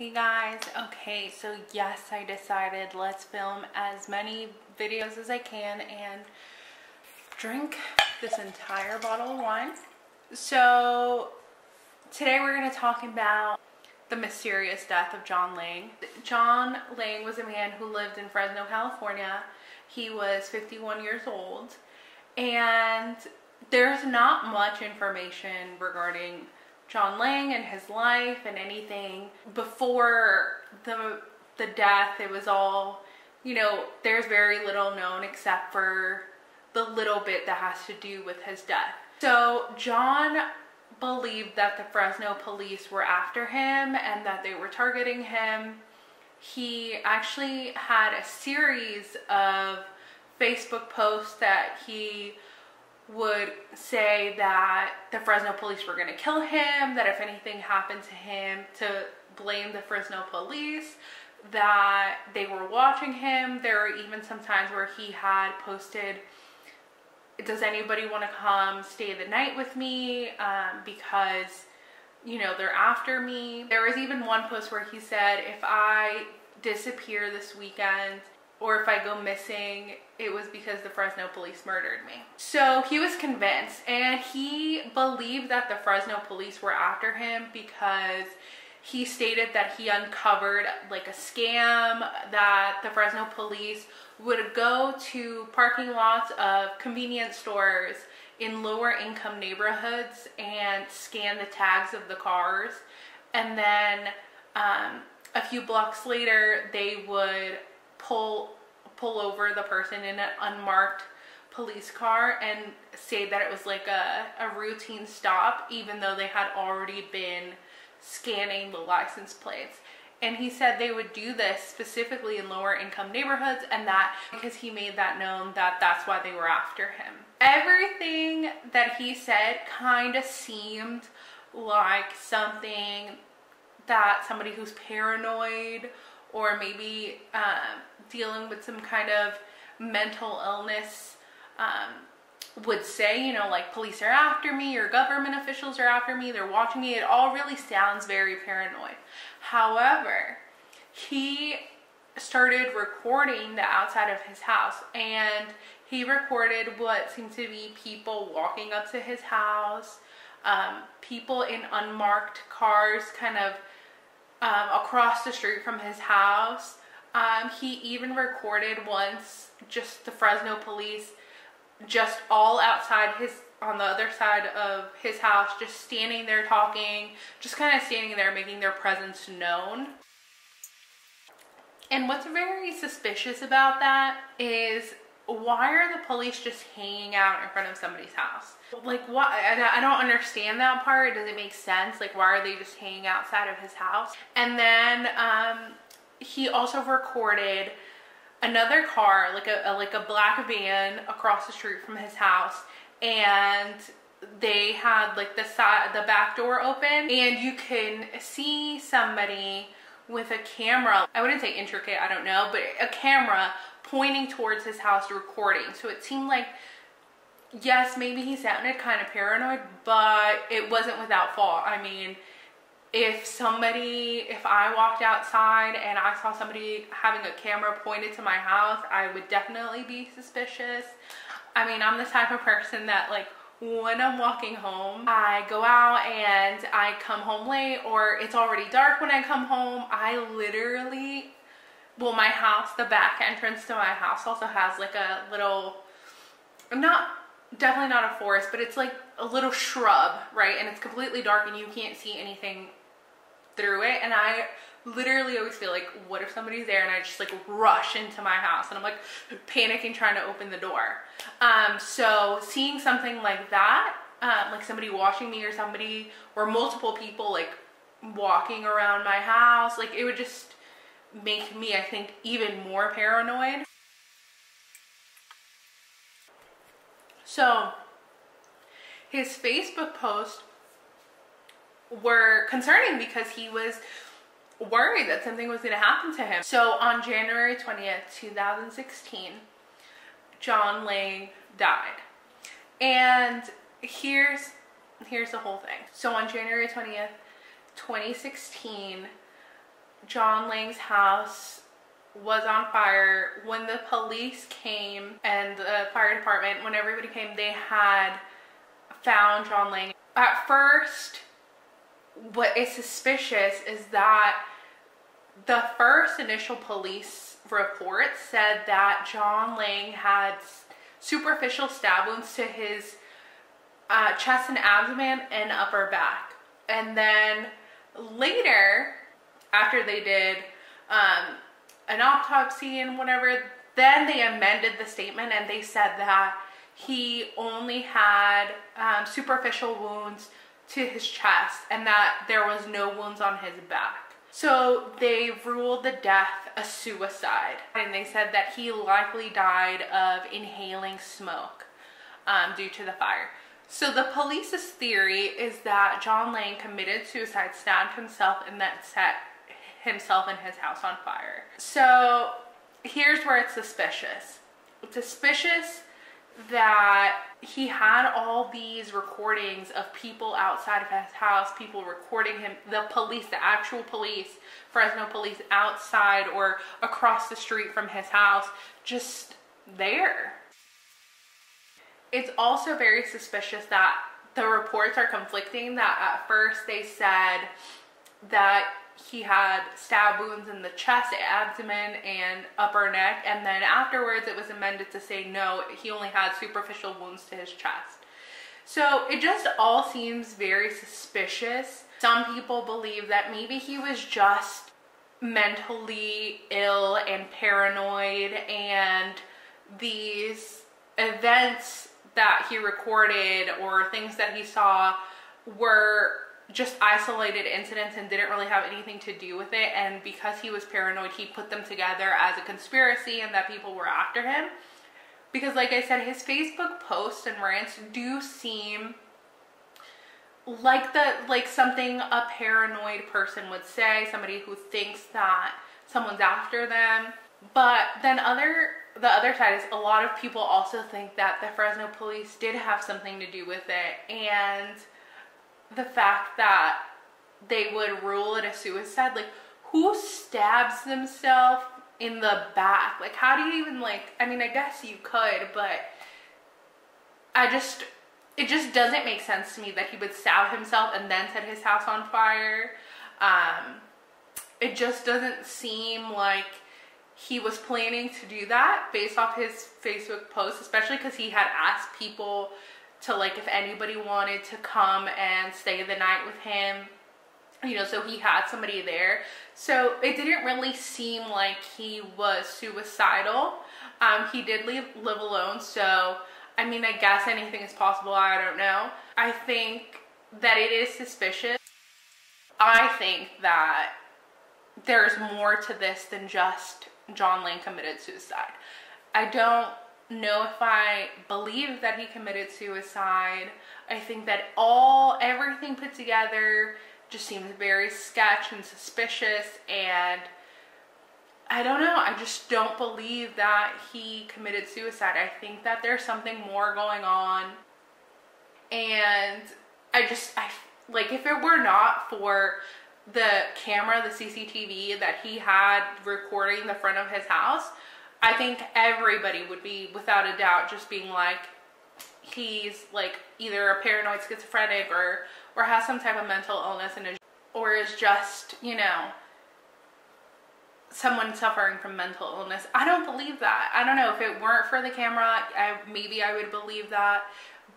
Hey guys, okay, so yes, I decided let's film as many videos as I can and drink this entire bottle of wine. So today we're going to talk about the mysterious death of John Lang. John Lang was a man who lived in Fresno, California. He was 51 years old and there's not much information regarding John Lang and his life and anything before the the death it was all you know there's very little known except for the little bit that has to do with his death. So John believed that the Fresno police were after him and that they were targeting him. He actually had a series of Facebook posts that he would say that the Fresno police were going to kill him, that if anything happened to him, to blame the Fresno police, that they were watching him. There were even some times where he had posted, does anybody want to come stay the night with me? Um, because, you know, they're after me. There was even one post where he said, if I disappear this weekend, or if I go missing, it was because the Fresno police murdered me. So he was convinced and he believed that the Fresno police were after him because he stated that he uncovered like a scam that the Fresno police would go to parking lots of convenience stores in lower income neighborhoods and scan the tags of the cars and then um, a few blocks later they would pull pull over the person in an unmarked police car and say that it was like a, a routine stop even though they had already been scanning the license plates. And he said they would do this specifically in lower income neighborhoods and that because he made that known that that's why they were after him. Everything that he said kind of seemed like something that somebody who's paranoid or maybe um, dealing with some kind of mental illness um, would say, you know, like police are after me or government officials are after me, they're watching me. It all really sounds very paranoid. However, he started recording the outside of his house and he recorded what seemed to be people walking up to his house, um, people in unmarked cars kind of um, across the street from his house. Um, he even recorded once just the Fresno police just all outside his on the other side of his house just standing there talking just kind of standing there making their presence known and what's very suspicious about that is why are the police just hanging out in front of somebody's house? Like, why? I don't understand that part. Does it make sense? Like, why are they just hanging outside of his house? And then um, he also recorded another car, like a, a like a black van across the street from his house, and they had like the side, the back door open, and you can see somebody with a camera. I wouldn't say intricate, I don't know, but a camera pointing towards his house recording. So it seemed like, yes, maybe he sounded kind of paranoid, but it wasn't without fault. I mean, if somebody, if I walked outside and I saw somebody having a camera pointed to my house, I would definitely be suspicious. I mean, I'm the type of person that like when I'm walking home, I go out and I come home late or it's already dark when I come home. I literally well my house the back entrance to my house also has like a little I'm not definitely not a forest but it's like a little shrub right? And it's completely dark and you can't see anything through it. And I literally always feel like what if somebody's there? And I just like rush into my house and I'm like panicking trying to open the door. Um so seeing something like that um, like somebody watching me or somebody or multiple people like walking around my house like it would just make me, I think, even more paranoid. So his Facebook posts were concerning because he was worried that something was going to happen to him. So on January 20th, 2016, John Lang died. And here's here's the whole thing. So on January 20th, 2016, John Lang's house was on fire. When the police came and the fire department, when everybody came, they had found John Lang. At first, what is suspicious is that the first initial police report said that John Lang had superficial stab wounds to his uh, chest and abdomen and upper back. And then later, after they did um, an autopsy and whatever, then they amended the statement and they said that he only had um, superficial wounds to his chest and that there was no wounds on his back. So they ruled the death a suicide and they said that he likely died of inhaling smoke um, due to the fire. So the police's theory is that John Lang committed suicide, stabbed himself, and then set himself and his house on fire. So here's where it's suspicious. It's suspicious that he had all these recordings of people outside of his house, people recording him, the police, the actual police, Fresno police outside or across the street from his house, just there. It's also very suspicious that the reports are conflicting that at first they said that he had stab wounds in the chest, abdomen, and upper neck. And then afterwards, it was amended to say no, he only had superficial wounds to his chest. So it just all seems very suspicious. Some people believe that maybe he was just mentally ill and paranoid, and these events that he recorded or things that he saw were just isolated incidents and didn't really have anything to do with it. And because he was paranoid, he put them together as a conspiracy and that people were after him. Because, like I said, his Facebook posts and rants do seem like the like something a paranoid person would say, somebody who thinks that someone's after them. But then other the other side is a lot of people also think that the Fresno police did have something to do with it and the fact that they would rule it a suicide like who stabs themselves in the back? Like how do you even like i mean i guess you could but i just it just doesn't make sense to me that he would stab himself and then set his house on fire. Um it just doesn't seem like he was planning to do that based off his facebook post especially because he had asked people to like if anybody wanted to come and stay the night with him you know so he had somebody there. So it didn't really seem like he was suicidal. Um, he did leave, live alone so i mean i guess anything is possible. I don't know. I think that it is suspicious. I think that there's more to this than just john lang committed suicide. I don't know if I believe that he committed suicide. I think that all, everything put together just seems very sketch and suspicious and I don't know. I just don't believe that he committed suicide. I think that there's something more going on. And I just, I like, if it were not for the camera, the CCTV that he had recording the front of his house, I think everybody would be without a doubt just being like he's like either a paranoid schizophrenic or or has some type of mental illness and is, or is just you know someone suffering from mental illness. I don't believe that. I don't know if it weren't for the camera, I, maybe I would believe that.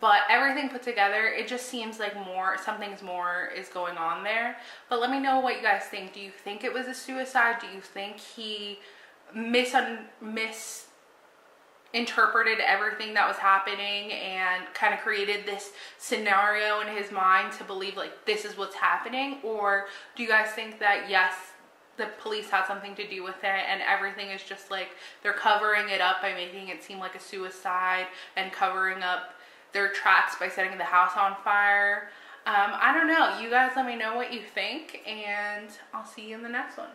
But everything put together, it just seems like more, something's more is going on there. But let me know what you guys think. Do you think it was a suicide? Do you think he misinterpreted everything that was happening and kind of created this scenario in his mind to believe like this is what's happening? Or do you guys think that yes the police had something to do with it and everything is just like they're covering it up by making it seem like a suicide and covering up their tracks by setting the house on fire? Um, i don't know. You guys let me know what you think and i'll see you in the next one